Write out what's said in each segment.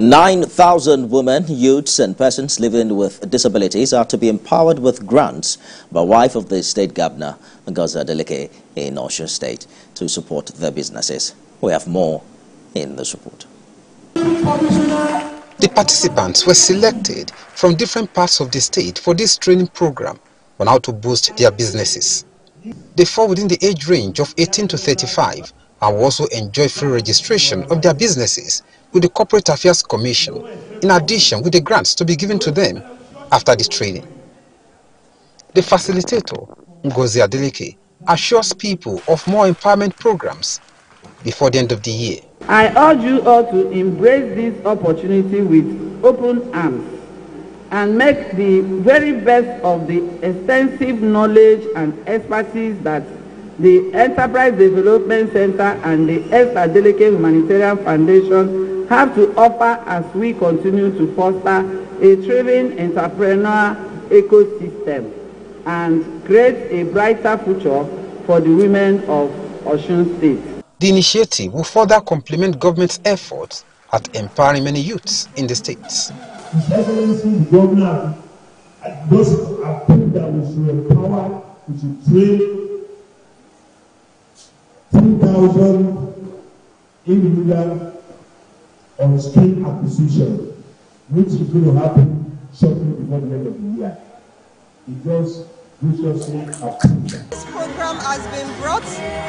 9,000 women, youths and persons living with disabilities are to be empowered with grants by wife of the state governor, Ngozi Adeleke, in Osun State to support their businesses. We have more in this report. The participants were selected from different parts of the state for this training program on how to boost their businesses. They fall within the age range of 18 to 35 and will also enjoy free registration of their businesses with the Corporate Affairs Commission, in addition with the grants to be given to them after this training. The facilitator, Ngozi Adeleke, assures people of more empowerment programs before the end of the year. I urge you all to embrace this opportunity with open arms and make the very best of the extensive knowledge and expertise that the Enterprise Development Center and the Esther Adeleke Humanitarian Foundation have to offer as we continue to foster a thriving entrepreneurial ecosystem and create a brighter future for the women of Osun State. The initiative will further complement government's efforts at empowering many youths in the states. His Excellency the Governor does approve that we should empower, we should train 2,000 individual on skill acquisition, which is going to happen shortly before the end of the year. It just graciously approved. This program has been brought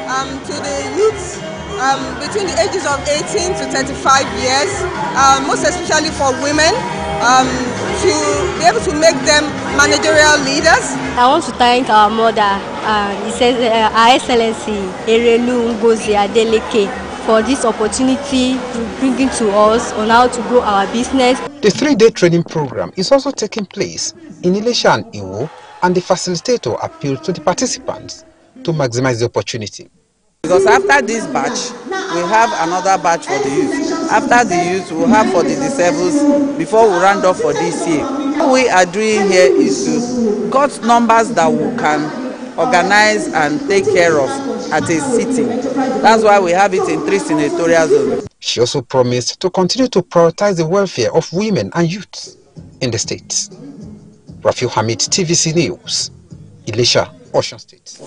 um, to the youths um, between the ages of 18 to 35 years, uh, most especially for women, um, to be able to make them managerial leaders. I want to thank our mother, uh, uh, Her Excellency Erelu Ngozi Adeleke for this opportunity to bring it to us on how to grow our business. The three-day training program is also taking place in Ilesha and Iwo and the facilitator appealed to the participants to maximize the opportunity. Because after this batch, we have another batch for the youth. After the youth, we'll have for the disabled before we round off for this year. What we are doing here is to cut numbers that we can organize and take care of at a sitting. That's why we have it in three senatorial zones. She also promised to continue to prioritize the welfare of women and youth in the state. Rafiu Hamid, TVC News, Elisha, Ocean State.